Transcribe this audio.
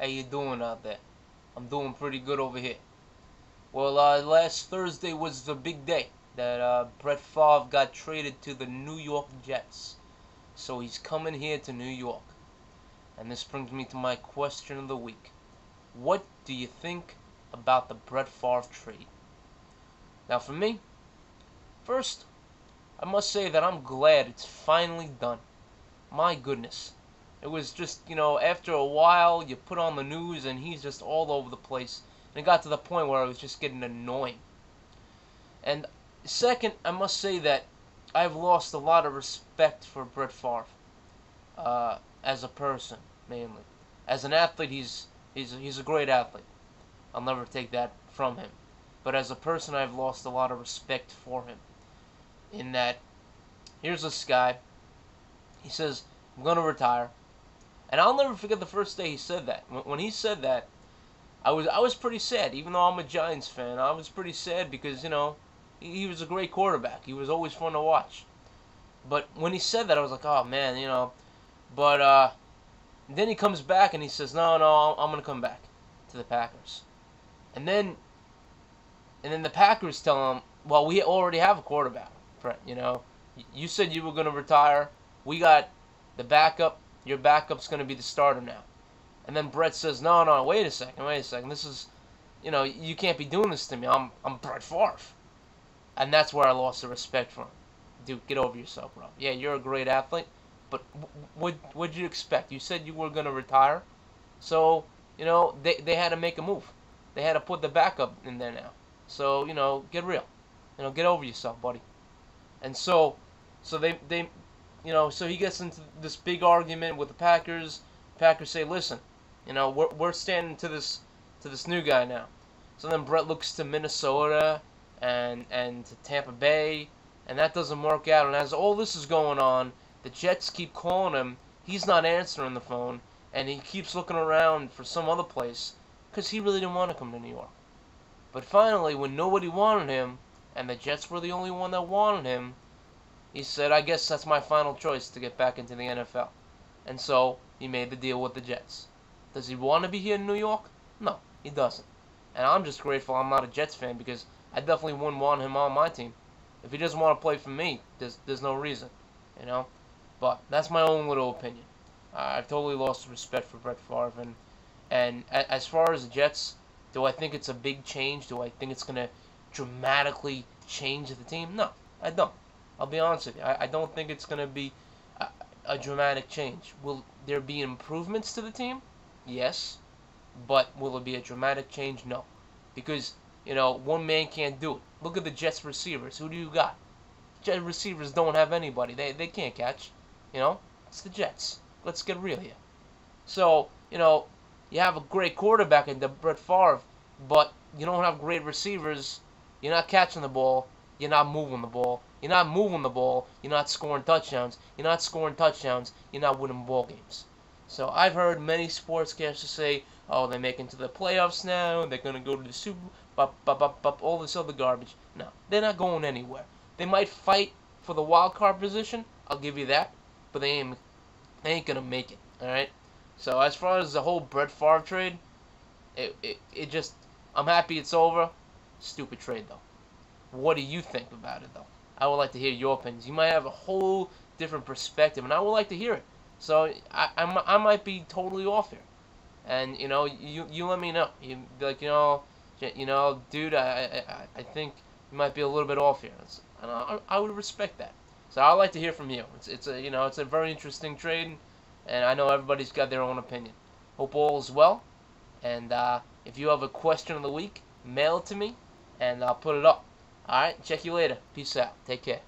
How you doing out there? I'm doing pretty good over here. Well, uh, last Thursday was the big day that uh, Brett Favre got traded to the New York Jets. So he's coming here to New York. And this brings me to my question of the week. What do you think about the Brett Favre trade? Now, for me, first, I must say that I'm glad it's finally done. My goodness. It was just, you know, after a while, you put on the news and he's just all over the place. And it got to the point where it was just getting annoying. And second, I must say that I've lost a lot of respect for Brett Favre. Uh, as a person, mainly. As an athlete, he's, he's, he's a great athlete. I'll never take that from him. But as a person, I've lost a lot of respect for him. In that, here's this guy. He says, I'm going to retire. And I'll never forget the first day he said that. When he said that, I was I was pretty sad. Even though I'm a Giants fan, I was pretty sad because you know he, he was a great quarterback. He was always fun to watch. But when he said that, I was like, oh man, you know. But uh, then he comes back and he says, no, no, I'm gonna come back to the Packers. And then, and then the Packers tell him, well, we already have a quarterback, Brett. You know, you said you were gonna retire. We got the backup your backup's going to be the starter now. And then Brett says, no, no, wait a second, wait a second. This is, you know, you can't be doing this to me. I'm, I'm Brett Favre. And that's where I lost the respect for him. Dude, get over yourself, bro. Yeah, you're a great athlete, but what what did you expect? You said you were going to retire. So, you know, they, they had to make a move. They had to put the backup in there now. So, you know, get real. You know, get over yourself, buddy. And so, so they, they you know, so he gets into this big argument with the Packers. Packers say, "Listen, you know, we're we're standing to this to this new guy now." So then Brett looks to Minnesota and and to Tampa Bay, and that doesn't work out. And as all this is going on, the Jets keep calling him. He's not answering the phone, and he keeps looking around for some other place because he really didn't want to come to New York. But finally, when nobody wanted him, and the Jets were the only one that wanted him, he said, I guess that's my final choice to get back into the NFL. And so he made the deal with the Jets. Does he want to be here in New York? No, he doesn't. And I'm just grateful I'm not a Jets fan because I definitely wouldn't want him on my team. If he doesn't want to play for me, there's there's no reason, you know. But that's my own little opinion. Uh, I've totally lost respect for Brett Favre, and and as far as the Jets, do I think it's a big change? Do I think it's gonna dramatically change the team? No, I don't. I'll be honest with you. I, I don't think it's going to be a, a dramatic change. Will there be improvements to the team? Yes. But will it be a dramatic change? No. Because, you know, one man can't do it. Look at the Jets receivers. Who do you got? Jet receivers don't have anybody. They, they can't catch. You know? It's the Jets. Let's get real here. So, you know, you have a great quarterback in the Brett Favre, but you don't have great receivers. You're not catching the ball. You're not moving the ball. You're not moving the ball. You're not scoring touchdowns. You're not scoring touchdowns. You're not winning ball games. So I've heard many sportscasters say, "Oh, they're making to the playoffs now. They're gonna go to the Super, bop, bop, bop, bop, all this other garbage." No, they're not going anywhere. They might fight for the wild card position. I'll give you that, but they ain't they ain't gonna make it. All right. So as far as the whole Brett Favre trade, it, it, it just I'm happy it's over. Stupid trade though. What do you think about it though? I would like to hear your opinions. You might have a whole different perspective, and I would like to hear it. So I, I, I might be totally off here, and you know, you you let me know. You be like, you know, you know, dude, I I, I think you might be a little bit off here, and I, I would respect that. So I'd like to hear from you. It's it's a you know it's a very interesting trade, and I know everybody's got their own opinion. Hope all is well, and uh, if you have a question of the week, mail it to me, and I'll put it up. Alright, check you later. Peace out. Take care.